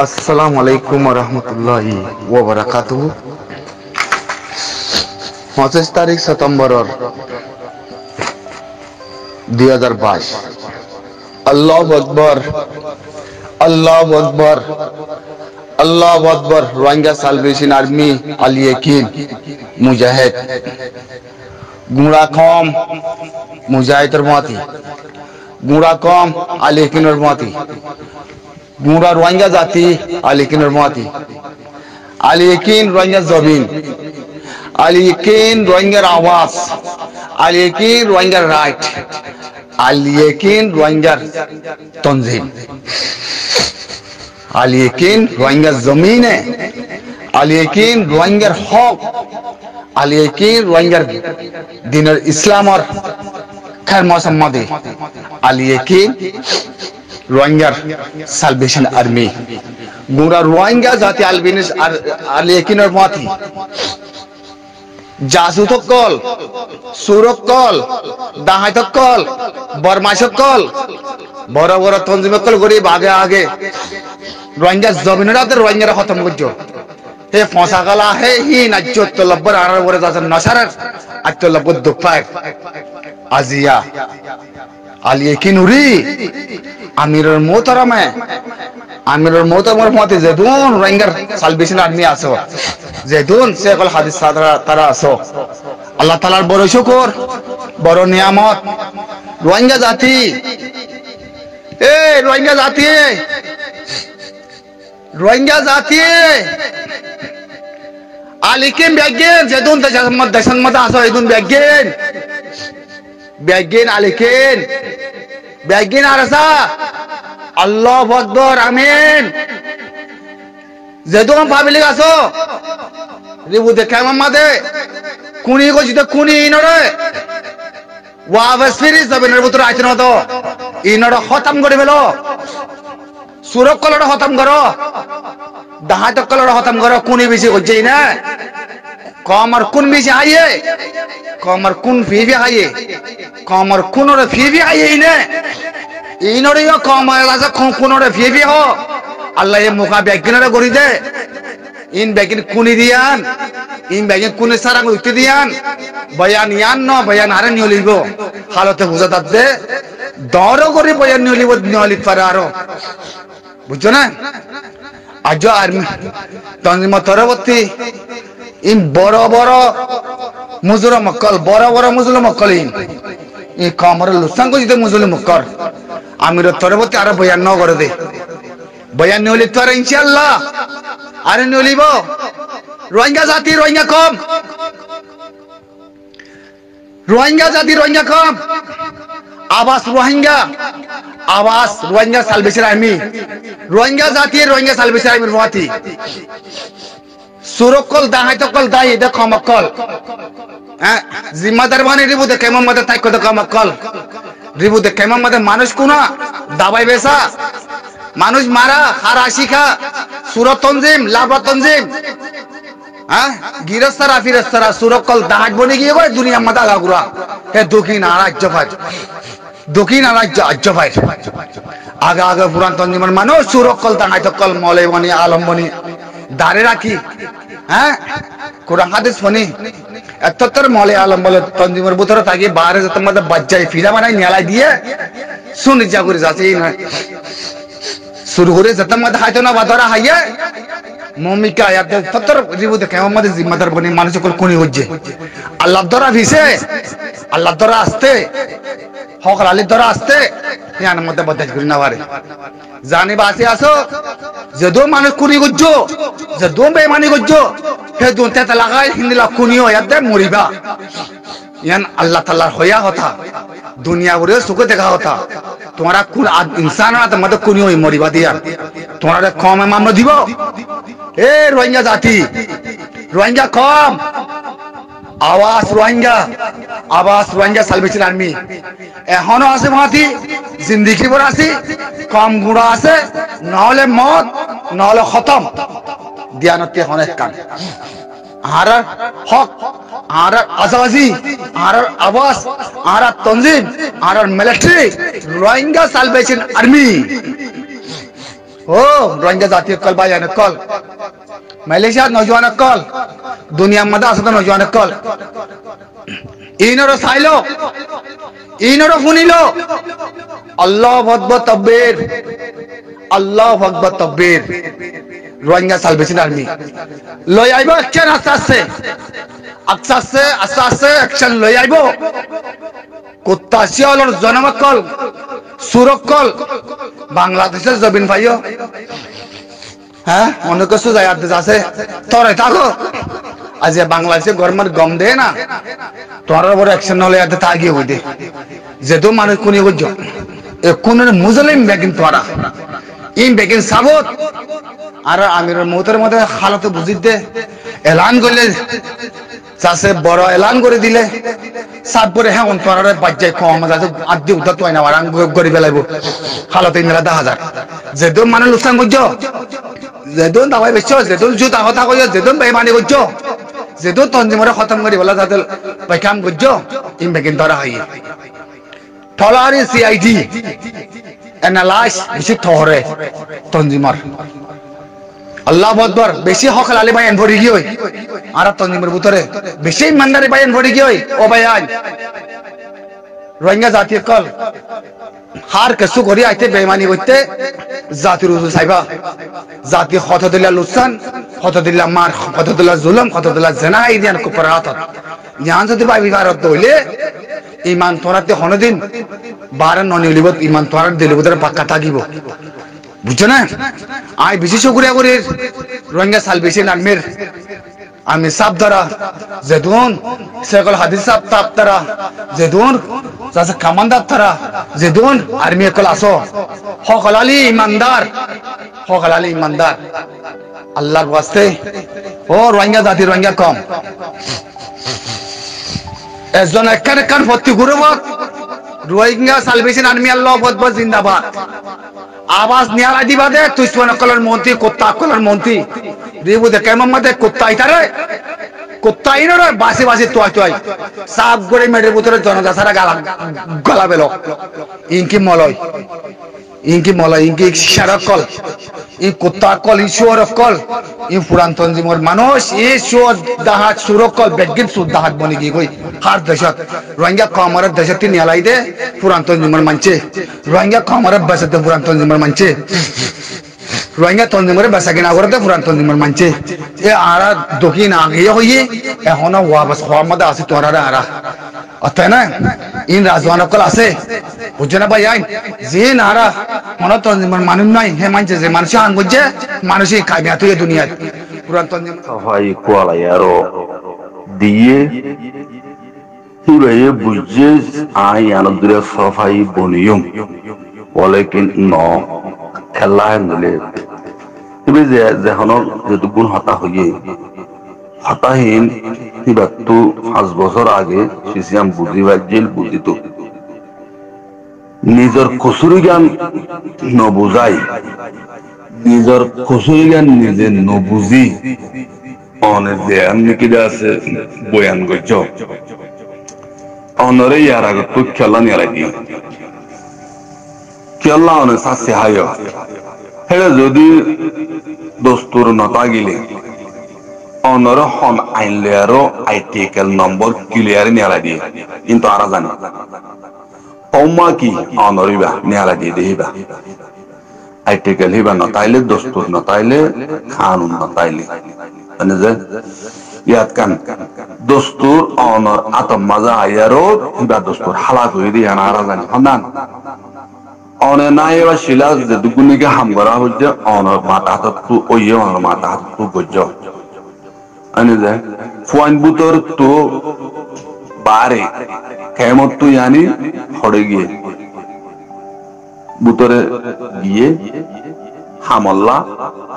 assalamu alaikum warahmatullahi wabarakatuh. পঁচিশ তারিখ সেপ্টেম্বরের দুই হাজার বাইশ। আল্লাহ আকবর আল্লাহ আকবর আল্লাহ আকবর, রোহিঙ্গা সালভেশন আর্মি, আলী একিন, মুজাহিদ। গুঁড়া কম, মুজাহিদের মাতি। গুঁড়া কম, আলী একিনের মাতি। গুঁড়া রোহিঙ্গা জাতি, আলী একিনের মাতি আলী একিন রোহিঙ্গা জমিন। আলী একিন রোহিঙ্গার আওয়াজ। আলী একিন রোহিঙ্গার রাইট। আলী একিন রোহিঙ্গার তনজিম। আলী একিন রোহিঙ্গার জমিনে। আলী একিন রোহিঙ্গার হক। আলী একিন রোহিঙ্গার দিনের ইসলামর খার মৌসম্মদে আলী একিন রোহিঙ্গার সালভেশন আর্মি গুড়া রোহিঙ্গা জাতি আলবিনিস আলী একিনের মাতি জাসুতকল সুরকল দাহাইতকল বরমাসকল বড় বড় তঞ্জিমকল গরিব আগে আগে। রোহিঙ্গা জমিনের আগে রোহিঙ্গারা খতম করছ। হে ফসা গলা হে হি নাজ্য তলব্বর আর বরে যাচ্ছেন নসারের আর তলব্বর দুপায় আজিয়া। আলিয়ে কি নুরি? আমিরের মোহতরমে। আমিরের মোহতরমের মতে, যেদুন রোহিঙ্গার সালভেশন আর্মি আসো। যেদুন সে কল হাদিস তারা আসো। আল্লাহ তালার বড় শুকর, বড় নিয়ামত। রোহিঙ্গা জাতি। এ, রোহিঙ্গা জাতি। রোহিঙ্গা জাতি। আলিকিম ব্যাগেন যেদুন দেশের মধ্যে আসো, এদুন ব্যাগেন ব্যাগেন আলিকিন ব্যাগিন আরসা। আল্লাহ আকবর, আমিন। যেদুন পাবলিক আসো রিবু দেখে আমার মাদে কুনি গছি তো কুনি ইনরে। ওয়াবাস ফিরিস জবিনের ভিতরে আইতে না তো। ইনরে খতম করে ফেলো। সুরক কলর খতম করো। দাহাত কলর খতম করো। কুনি বেশি হচ্ছে না কমর কোন বেশি আইয়ে কমর কোন ফিবি আইয়ে কমর কোনরে ফিবি আইয়ে ইনে ইনরে কমর আছে কোনরে ফিবি হ। আল্লাহ এ মুখা ব্যাগিনরে গড়ি দে। In ব্যাগিন Kuni দিয়ান। ইন ব্যাগিন কুনি সারাং উঠতে দিয়ান। বয়ান ইয়ান ন, বয়ান আরে নিয়লিব হালতে বুঝা তাতে দর করে বয়ান নিয়লিব নিয়লিত পারে আরও। বুঝছ না? আজ আর্মি তন্দিম তরবর্তী ইন বড় বড় মুজুর মক্কল, বড় বড় মুজুর মক্কল ইন। ই কমর লুসাঙ্গ জিতে মুজুর মক্কর আমির তরবর্তী আরও বয়ান ন করে দে। বয়ান নিউলি তো আর ইনশাআল্লাহ। আরে নিউলিব রোহিঙ্গা জাতি, রোহিঙ্গা কম। রোহিঙ্গা জাতি, রোহিঙ্গা কম। আবাস রোহিঙ্গা। আবাস রোহিঙ্গা সালভেশন আর্মি। রোহিঙ্গা জাতি, রোহিঙ্গা সালভেশন আর্মির মহাতি সুরকল দাহাইতকল দাই খমকল হ্যাঁ জিম্মাদার মানে রিবু দে কেমন মধ্যে তাই কত খমকল রিবু দে কেমন মধ্যে মানুষ কোনা? দাবাই বেসা মানুষ মারা, হারা, শিখা। সুরত তঞ্জিম লাভা তঞ্জিম হ্যাঁ গিরস্তারা, ফিরস্তারা সুরকল দাহাট বনে গিয়ে গো দুনিয়া মাথা গাগুরা হে দক্ষিণ আরাজ্য ভাই। দক্ষিণ আরাজ্য আজ্য ভাই। আগে আগে পুরান তঞ্জিমের মানুষ সুরকল দাহাইতকল মলে বনি, আলম বনি। দাঁড়ে রাখি হ্যাঁ কোরআন, হাদিস ফনি এতত্তর মলে আলম বলে তঞ্জিমের ভিতরে থাকি বাইরে মধ্যে বাচ্চাই ফিরা বানাই নেলাই দিয়ে শুনি যা করে যাচ্ছে শুরু করে যেতে মধ্যে হাইতো না বাদরা হাইয়ে, মমিকা ইয়াতে তত্তর আমাদের জিম্মাদার বনি মানুষ কোনি আল্লাহ ভিসে আল্লাহ ধরা আসতে হকর আলীর ধরা আসতে ইয়ানের মধ্যে বদাজ না জানি বাসে আসো যদিও মানুষ কুনি করছ, যদিও বেমানি করছ হে দুনতে লাগাই হিন্দি লাভ কুনিও ইয়াতে মরিবা। ইয়ান আল্লাহ তাল্লাহর হইয়া কথা দুনিয়া ঘুরে সুখে দেখা কথা তোমরা কোন ইনসান তোমাদের কুনি মরিবা দিয়া। তোমরা কম মামলা দিব। এ রোহিঙ্গা জাতি, রোহিঙ্গা কম। আওয়াজ রোহিঙ্গা আওয়াজ রোহিঙ্গা সালভেশন আর্মি। এখনও আছে মাতি জিন্দিগি পর আছে, কম গুণা আছে, নহলে মত, নহলে খতম। দিয়ানতে এক কান। আর হক আর আজাজি আর আবাস আর তনজিম আর মিলিটারি, রোহিঙ্গা সালভেশন আর্মি। ও, রোহিঙ্গা জাতীয় কল বায়ান কল। মালয়েশিয়ার নজওয়ান কল। দুনিয়ার মধ্যে আসতে নজওয়ান কল। ইনরো চাইলো ইনরো শুনিলো আল্লাহ ভগবত তব্বির আল্লাহ ভগবত তব্বির রোহিঙ্গা সালভেশন আর্মি। লই আইব অ্যাকশন আস্তে আস্তে। আস্তে আস্তে আস্তে আস্তে অ্যাকশন লই আইব। কুত্তাশি হল জনমকল সুরকল বাংলাদেশের জবিন ভাইও। হ্যাঁ অনেক কিছু জায়গা আছে? তরে থাকো। আজ বাংলাদেশে গরমের গম দে না। তোর বড় অ্যাকশন হলে এত তাগি হই দে যেহেতু মানুষ কোনি এ কোন মুসলিম বেগিন তোরা। ইন বেগিন সাবত। আর আমিরের মৌতের মধ্যে হালত বুঝি দে। এলান করলে চাষে বড় এলান করে দিলে। সাত পরে হ্যাঁ অন্তরারে বাজ্যায় কম আছে। আদি উদ্ধা তো না, আরাম করে বেলাইব হালত ইন্দিরা দা হাজার। যেদুন মানে লুসান করছ, যেদুন দাবাই বেশ যেদুন জুতা কথা কইছো যেদুন বেমানি করছ, যেদুন তঞ্জিমরে খতম করি বলা যাদের বাইকাম করছ, ইন বেগিন ধরা হয় থলারি সিআইডি এনালাইজ বেশি থরে তঞ্জিমার আল্লাহ বদবর বেশি হক লালি ভাই এনভরি কি হই আর তঞ্জিমের ভিতরে বেশি ইমানদারি ভাই এনভরি কি হই ও ভাই আই রোহিঙ্গা জাতীয় কল হার কেসু করি আইতে বেমানি করতে জাতির রুজু সাইবা জাতি হতদুল্লাহ লুসান হতদুল্লাহ মার হতদুল্লাহ জুলম হতদুল্লাহ জেনা এই দিয়ান কুপরাত জ্ঞান যদি ভাই বিভারত দইলে ইমান তোরাতে হনদিন বারে ননিলিব ইমান তোরার দিলিব পাক্কা থাকিব। বুঝছ না? আই বিশেষ করে করে রোহিঙ্গা সালভেশন আর্মির আমি সাপ দ্বারা যেদুন সেকল হাদিস সাপ তাপ দ্বারা যেদুন যাতে কামান্দার তারা যেদুন আর্মি একল আসো হকলালি ইমানদার হকলালি ইমানদার। আল্লাহর ওয়াস্তে। ও রোহিঙ্গা জাতি, রোহিঙ্গা কম। একজন একখান একখান ভর্তি করব রোহিঙ্গা সালভেশন আর্মি আল্লাহ বদবদ জিন্দাবাদ। আওয়াজ নিয়ালা দিবা দে তুই কলার মন্ত্রী কোত্তা কলার মন্ত্রী। রিবু দে কেমন মধ্যে কোত্তা আইতারে কোত্তা আইন রে বাসি বাসি তুই তুই সাপ গড়ে মেডের ভিতরে জনতা সারা গালা গলা বেল। ইনকি মলয়। ইনকি মলা ইনকি কল, ই কুত্তা কল, ই শুয়ার কল, ই পুরান তঞ্জিমর মানুষ, ই শুয়ার দাহাত, সুরক কল, বেগিন সুর দাহাত বনি গই গই। হার দেশত, রোহিঙ্গা কমর দেশত নিয়ালাই দে পুরান তঞ্জিমর মানছে। রোহিঙ্গা কমর বসত পুরান তঞ্জিমর মানছে। রোহিঙ্গা তঞ্জিমরে বেসা কিনা করতে তঞ্জিমর মানছে এ আরা দক্ষিণ আগে হইয়ে এখনও ওয়াবাস হওয়ার মধ্যে আছে তোরা আরা অতএব না ইন রাজওয়ান অকল আছে বুঝছ না ভাই আইন যে নারা মনে তঞ্জিমর মানুষ নাই হে মানছে যে মানুষ আন বুঝছে মানুষই কামিয়া তুই দুনিয়ায় পুরান তঞ্জিম সফাই কোয়ালায়ারো দিয়ে হিরায়ে বুঝে আই আনন্দরে সফাই বনিয়ম ওয়ালাকিন ন খেলা নিলে তুমি যে হতা হতাহীন পাঁচ বছর আগে শিশিয়াম বুদ্ধি বা জেল বুদ্ধিত নিজের জ্ঞান নবুজাই। নিজের কসুরি জ্ঞান নিজে নবুজি। অনেক দেয়ান নিকিদে আছে, বয়ান গজ্জ অনরে ইয়ার আগে তো খেলা নিয়ে লাগি খেলা অনেক শাস্তি হায় হেলে যদি দস্তুর নতা গিলে অনর হন আইনলে আরও আইটিকেল নম্বর ক্লিয়ার নিয়ে দিয়ে। কিন্তু আরা জানি, অম্মা কি অনরিবা নিয়ে দিয়ে দেহিবা আইটিকেল হিবা নতাইলে দস্তুর নতাইলে খানুন নতাইলে মানে যে, ইয়াত কান, দস্তুর অনর আতম মাজা আয়ারো হিবা দস্তুর হালাক হয়ে দিয়ে আরা জানি। হন্দান অনে নাই শিলা হাম আনি যে ফুয়ান বুতর তো বারে কেমত তো ইয়ানি হড়ে গিয়ে বুতরে গিয়ে হামল্লা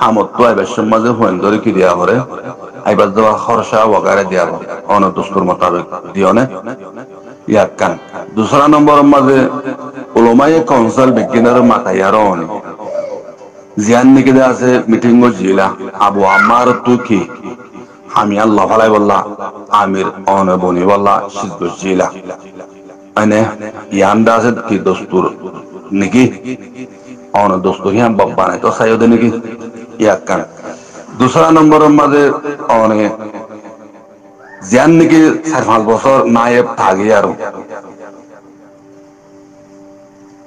হামত তো আইবার মাঝে হুয়েন ধরে কি দেওয়া করে আইবার দেওয়া খরসা ওগারে দেওয়া অনতুস্তুর মোতাবেক দিওনে ইয়াক কান দুসরা নম্বর মাঝে মাথায় আরও অনেক জিয়ান নিকে আছে মিটিং জিলা আবু আমার তো কি আমি আল্লাহ ভালাই বললা আমির অনে বনি বললা সিদ্ধ জিলা আনে ইয়ান্ডা আছে কি দস্তুর নাকি অন দোস্ত হিয়াম বাব্বা নাই তো সাইও নাকি ইয়াক কান দুসরা নম্বরের মাঝে অনেক জিয়ান নাকি চার পাঁচ বছর নায়েব থাকে আর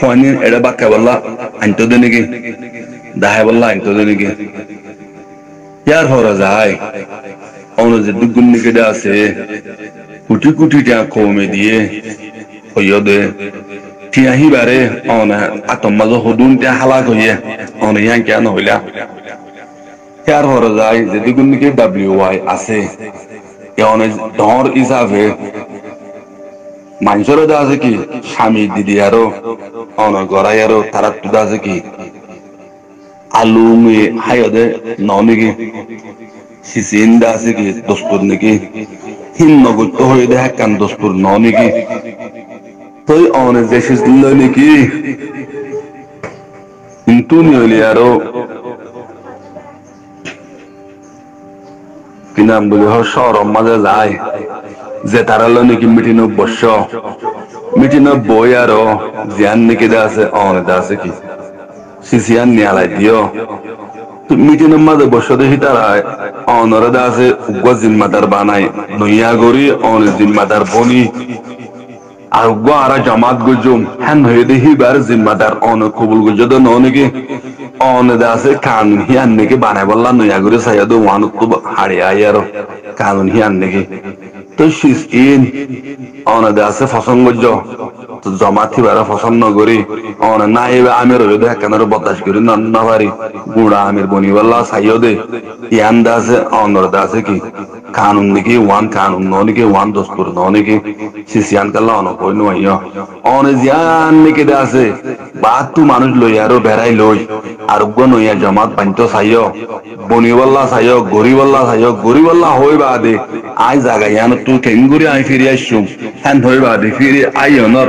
fanin eda bakka walla anto denige dahe walla anto denige yar hora zai ono je dugun nige da se কুটি কুটি টা কমে দিয়ে হইয়দে টিয়াহি বারে অনা আতম মাঝে হদুন টা হালাক হইয়ে অনা ইয়ান কেন হইলা ইয়ার হরে যায় যদি কোনদিকে ডাব্লিউ ওয়াই আছে এনে ধর হিসাবে মানুষেরও দা আছে কি? স্বামী, দিদি আরও অন গড়াই আরও তারা তো আছে কি? আলু মে হায়দে ননিকি সিসিন দা আছে কি? দোস্তুর নাকি? হিন নগত হয়ে কান তুই অনে যে নাকি? কিন্তু নিয়লি আরও। কিনাম বলি? হ সরম মাঝে যায়। যে তারা লো নাকি মিটিনো বস মিটিনো বই আরও, জিয়ান নাকি দা আছে অনে দা আছে কি? সিসিয়ান নিয়ালাই দিও। মিটিনের মাঝে বসে দেখি তারা অনরে দা আছে উগ্র জিম্মাদার বানাই নইয়া গরি অন জিম্মাদার বনি। আর উগ্র আরা জামাত গুজুম হ্যান হয়ে দেখি বার জিম্মাদার অন কবুল গুজদ ননকে অনে দা আছে কানুন হিয়ান নাকি বানাই বললা, নইয়া গরি সাইয়াদু ওয়ান তো হাড়ে আই আর, কানুন হিয়ান নাকি। তো শিস ইন অনে দা আছে ফসঙ্গজ তো জমাতি বারা পছন্দ করি। অন না এবে আমের হইলে একানোর বতাস করি না পারি গুড়া আমের বনিওয়াল্লা সাইও দে ইয়ান দাসে, অনর দাসে কি? কানুন নাকি ওয়ান কানুন ন নাকি ওয়ান দস্তুর ন নাকি সিসিয়ান কাল্লা অন কই নইয় অন জিয়ান নাকি দাসে বাত তু মানুষ লই আরও বেড়াই লই। আর গো নইয়া জমাত পাঞ্চ সাইও বনিওয়াল্লা সাইও গরিওয়াল্লা সাইও গরিওয়াল্লা হই বাদে। আই জায়গা ইয়ান তু কেঙ্গুরি আই ফিরি আসুম হ্যান হই বাদে ফিরি আই অনর।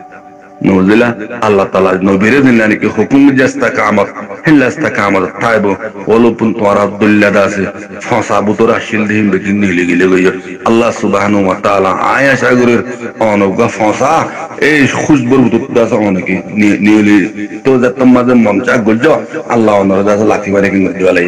নজলা আল্লাহ তাআলা নবীরে দিলেন কি হুকুম জাস্তা কামত হিল্লাস্তা কামত তাইবো, ওলুপুন তোর আব্দুল্লাহ দাসে, ফসা বুতর আসিল দিন বেকিন নিলে গিলে গই আল্লাহ সুবহানাহু ওয়া তাআলা আয়া সাগরের অনগা ফসা, এই খুশবুর বুতর দাস অনেকে নিলি তো যত মনচা গজ্জ আল্লাহ অনর দাস লাকি মারে কিন দিওয়ালাই।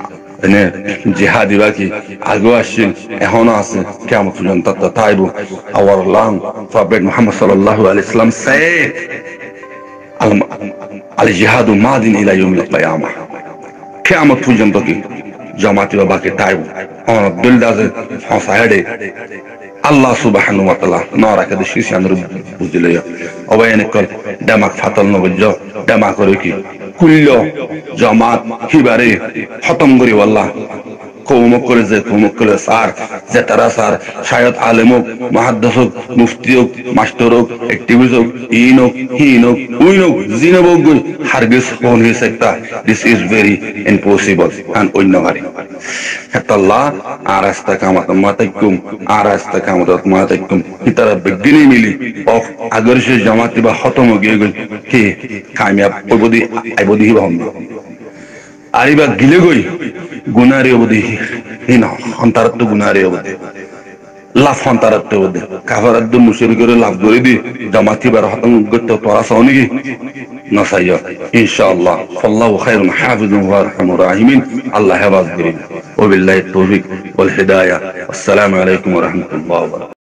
এনে জিহাদি বাকি আগেও আসছিল এখনও আছে কেমন পর্যন্ত তাইব আওয়ার লাম প্রফেট মোহাম্মদ সাল্লাল্লাহু আলাইহি সাল্লাম said আল জিহাদু মাদিন ইলা ইয়াউমিল কিয়ামা। কিয়ামত পর্যন্ত কি জামাতি বাবাকে তাইব দিল দাজে ফসাইডে আল্লাহ সুবাহানু ওয়া নরাকে শিশি আনরু বুঝলে অবায়নে কল ডামাক ফাতল নবজ্জ দামা করে কি? কুল্য জমাত কিবারে খতম করি আল্লাহ। কৌমক করে যে কৌমক করে স্যার, যে তারা স্যার শায়দ আলেম হোক মাহাদ্দাস হোক মুফতি হোক মাস্টার হোক অ্যাক্টিভিস্ট হোক ইন হোক হিন হোক উইন হোক জিন হোক হন সেক্তা দিস ইজ ভেরি ইম্পসিবল অন্য ভারি হেতাল্লাহ আর রাস্তা কামাত মাতাইকুম আর রাস্তা কামাত মাতাইকুম। ইতারা বিজ্ঞানী মিলি, অফ আগর সে জামাতি বা খতম গিয়ে গই কে? কামিয়াব হিবা আরিবা গিলে গই গুনারে অবধি গুনারে অবধি লাভ সন্তারাতে অবধি কাফারাত মুশরি করে লাভ করে দি, জামাতি বার হতং গত্য তোরা সাউনি কি নাসাইয়া ইনশাআল্লাহ ফাল্লাহু খায়রুন হাফিজুন ওয়া আরহামুর রাহিমিন। আল্লাহ হেফাজত করিন ওবিল্লাহি তৌফিক ওয়াল হিদায়াহ আসসালামু আলাইকুম ওয়া রাহমাতুল্লাহি ওয়া